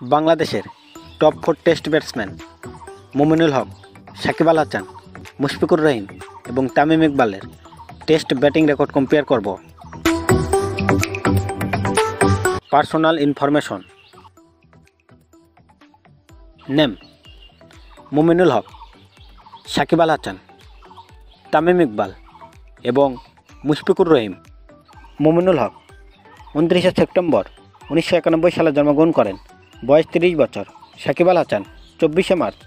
বাংলাদেশের top four test batsman Mominul Haque, Shakib Al Hasan, Mushfiqur Rahim এবং তামিম ইকবালের test batting record compare করব। Personal information name Mominul Haque, Shakib Al Hasan, Tamim Iqbal এবং মুশফিকুর রহিম। মোমিনুল হক, উনত্রিশে September উনিশশো একানব্বই সালে জন্মগ্রহণ করেন। বয়স তিরিশ বছর। সাকিব আল হাসান, চব্বিশে মার্চ,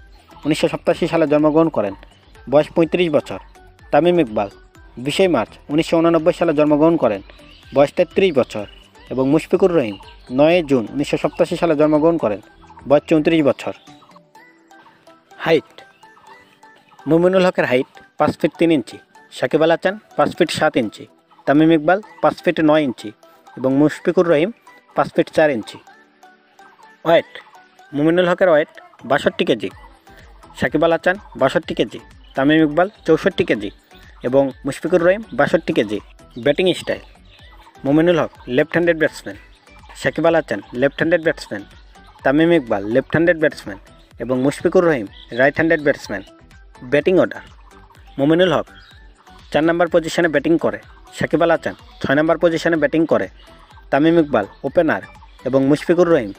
উনিশশো সপ্তাশি সালে জন্মগ্রহণ করেন। বয়স পঁয়ত্রিশ বছর। তামিম ইকবাল, বিশে মার্চ, উনিশশো উননব্বই সালে জন্মগ্রহণ করেন। বয়স তেত্রিশ বছর এবং মুশফিকুর রহিম, নয় জুন, উনিশশো সপ্তাশি সালে জন্মগ্রহণ করেন। বয়স চৌত্রিশ বছর। হাইট মুমিনুল হকের হাইট পাঁচ ফিট তিন ইঞ্চি, সাকিব আল হাসান পাঁচ ফিট সাত ইঞ্চি, তামিম ইকবাল পাঁচ ফিট নয় ইঞ্চি এবং মুশফিকুর রহিম পাঁচ ফিট চার ইঞ্চি। ওয়েট, মুমিনুল হকের ওয়েট, বাষট্টি কেজি। সাকিব আল হাসান, বাষট্টি কেজি। তামিম ইকবাল, চৌষট্টি কেজি। এবং মুশফিকুর রহিম, বাষট্টি kg. Batting style. Mominul Haque left handed batsman. Shakib Al Hasan left handed batsman. Tamim Iqbal left handed batsman. এবং Mushfiqur Rahim right handed batsman. Batting order. Mominul Haque, চার number পজিশনে batting করে। সাকিব আল হাসান, ছয় নম্বর পজিশনে batting করে। Tamim Iqbal, opener. এবং মুশফিকুর রহিম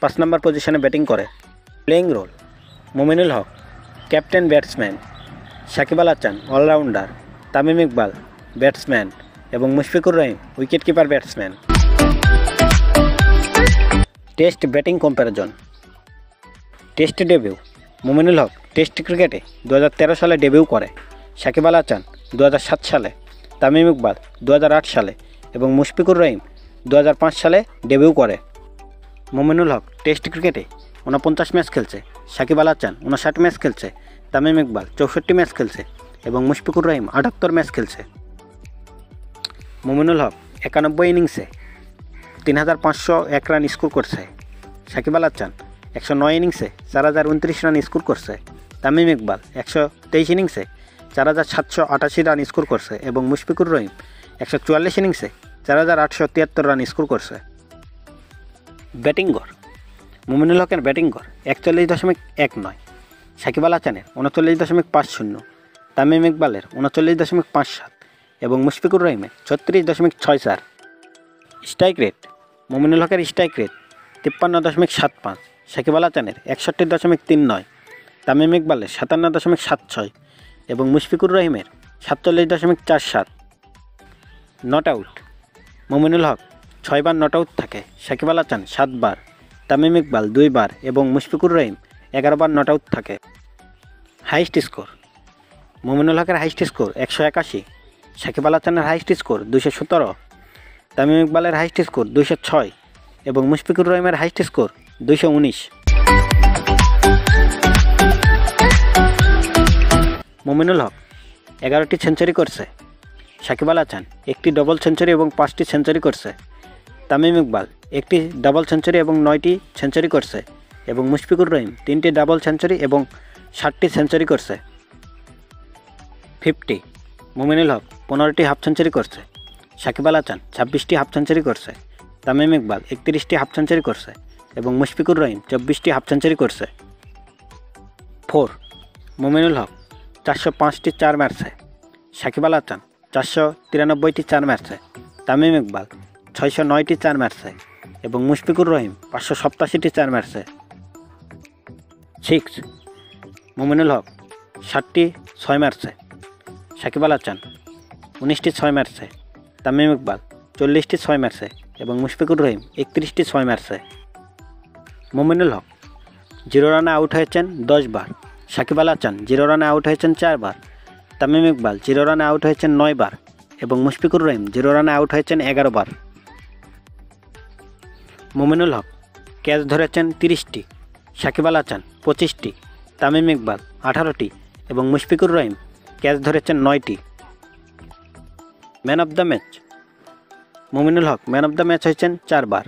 পাঁচ number পজিশনে ব্যাটিং করে। Playing role Mominul Haque captain batsman Shakib Al Hasan allrounder Tamim Iqbal batsman এবং Mushfiqur Rahim wicket keeper batsman test batting comparison test debut Mominul Haque test ক্রিকেটে দু হাজার তেরো সালে ডেবিউ করে, সাকিব আল হাসান দু সালে, তামিম ইকবাল দু হাজার আট সালে এবং মুশফিকুর রহিম দু হাজার পাঁচ সালে ডেবিউ করে। মোমিনুল হক, টেস্ট ক্রিকেটে উনপঞ্চাশ ম্যাচ খেলছে, সাকিব আল হাসান উনষাট ম্যাচ খেলছে, তামিম ইকবাল চৌষট্টি ম্যাচ খেলছে এবং মুশফিকুর রহিম আটাত্তর ম্যাচ খেলছে। মোমিনুল হক একানব্বই ইনিংসে তিন হাজার পাঁচশো এক রান স্কোর করছে, সাকিব আল হাসান একশো নয় ইনিংসে চার হাজার উনত্রিশ রান স্কোর করছে, তামিম ইকবাল একশো তেইশ ইনিংসে চার হাজার সাতশো আটাশি রান স্কোর করছে এবং মুশফিকুর রহিম একশো চুয়াল্লিশ ইনিংসে চার হাজার আটশো তিয়াত্তর রান স্কোর করছে। ব্যাটিং গড়। মুমিনুল হকের ব্যাটিং গড় একচল্লিশ দশমিক এক নয়। সাকিব আল হাসানের উনচল্লিশ দশমিক পাঁচ শূন্য। তামিম ইকবালের উনচল্লিশ দশমিক পাঁচ সাত এবং মুশফিকুর রহিমের ছত্রিশ দশমিক ছয় চার। স্ট্রাইক রেট, মুমিনুল হকের স্ট্রাইক রেট তিপ্পান্ন দশমিক সাত পাঁচ, সাকিব আল হাসানের একষট্টি দশমিক তিন নয়, তামিম ইকবালের সাতান্ন দশমিক সাত ছয় এবং মুশফিকুর রহিমের সাতচল্লিশ দশমিক চার সাত। নট আউট, মুমিনুল হক ছয়বার নট আউট থাকে। সাকিব আল হাসান সাতবার তামিম ইকবাল দুইবার এবং মুশফিকুর রহিম এগারোবার নট আউট থাকে। Highest score. মুমিনুল হকের হাইস্ট স্কোর একশো একাশি, সাকিব আল হাসানের হাইস্ট স্কোর দুশো সতেরো, তামিম ইকবালের হাইস্ট স্কোর দুশো ছয় এবং মুশফিকুর রহিমের হাইস্ট স্কোর দুশো উনিশ। মুমিনুল হক এগারোটি সেঞ্চুরি করছে। সাকিব আল হাসান একটি ডবল সেঞ্চুরি এবং পাঁচটি সেঞ্চুরি করছে। তামিম ইকবাল একটি ডাবল সেঞ্চুরি এবং নয়টি সেঞ্চুরি করছে এবং মুশফিকুর রহিম তিনটি ডাবল সেঞ্চুরি এবং ষাটটি সেঞ্চুরি করছে। ফিফটি, মুমিনুল হক পনেরোটি হাফ সেঞ্চুরি করছে। সাকিব আল হাসান ছাব্বিশটি হাফ সেঞ্চুরি করছে। তামিম ইকবাল একত্রিশটি হাফ সেঞ্চুরি করছে এবং মুশফিকুর রহিম চব্বিশটি হাফ সেঞ্চুরি করছে। ফোর, মুমিনুল হক চারশো পাঁচটি চার মারছে। সাকিব আল হাসান চারশো তিরানব্বইটি চার মারছে। তামিম ইকবাল ছয়শো নয়টি চার মারছে এবং মুশফিকুর রহিম পাঁচশো সপ্তাশিটি চার মারছে। সিক্স, মুমিনুল হক ষাটটি ছয় মারছে। সাকিব আল হাসান উনিশটি ছয় মারছে। তামিম ইকবাল চল্লিশটি ছয় মারছে এবং মুশফিকুর রহিম একত্রিশটি ছয় মারছে। মুমিনুল হক জিরো রানে আউট হয়েছেন দশবার সাকিব আল হাসান জিরো রানে আউট হয়েছেন চারবার তামিম ইকবাল জিরো রানে আউট হয়েছেন নয়বার এবং মুশফিকুর রহিম জিরো রানে আউট হয়েছেন এগারো বার। মুমিনুল হক, ক্যাচ ধরেছেন তিরিশটি, সাকিব আল হাসান পঁচিশটি, তামিম ইকবাল আঠারোটি এবং মুশফিকুর রহিম ক্যাচ ধরেছেন নয়টি। Man of the match. Mominul Haque man of the match হয়েছেন চারবার,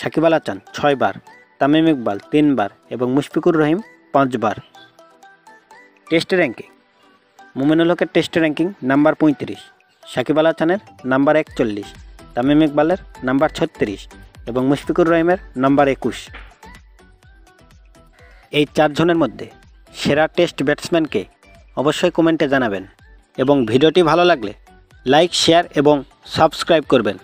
সাকিব আল হাসান ছয়বার, তামিম ইকবাল তিনবার এবং মুশফিকুর রহিম পাঁচবার। Test ranking. মুমিনুল হকের টেস্ট র্যাঙ্কিং নাম্বার পঁয়ত্রিশ, সাকিব আল হাসানের নাম্বার একচল্লিশ, তামিম ইকবালের নাম্বার ছত্রিশ এবং মুশফিকুর রহিমের নাম্বার একুশ। এই চারজনের মধ্যে সেরা টেস্ট ব্যাটসম্যানকে অবশ্যই কমেন্টে জানাবেন এবং ভিডিওটি ভালো লাগলে লাইক, শেয়ার এবং সাবস্ক্রাইব করবেন।